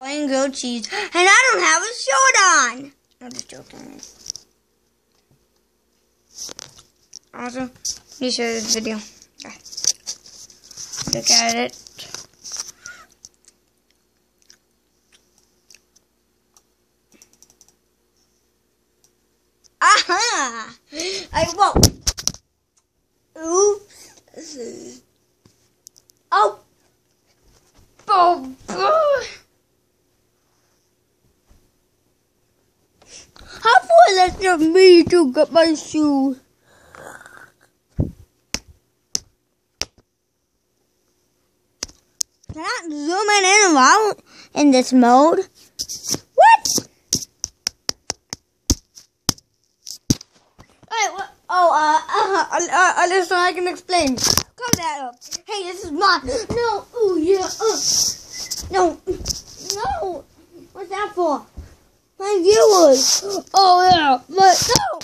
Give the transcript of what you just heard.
Plain grilled cheese. And I don't have a shirt on. I'm just joking. Also, you this video. Okay. Look at it. Aha! I won't. Oops. Oh. Oh. oh. Foolish of me to get my shoes. Can I zoom in and out in this mode? What? What? Oh, uh, uh, uh, uh, listen, I can explain. Come that up. Hey, this is mine. No, oh yeah, uh. No, no. What's that for? My viewers. Oh, yeah, but no.